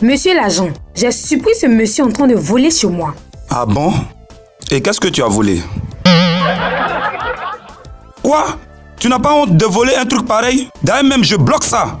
Monsieur l'agent, j'ai surpris ce monsieur en train de voler chez moi. Ah bon? Et qu'est-ce que tu as volé? Quoi? Tu n'as pas honte de voler un truc pareil? D'ailleurs même, je bloque ça.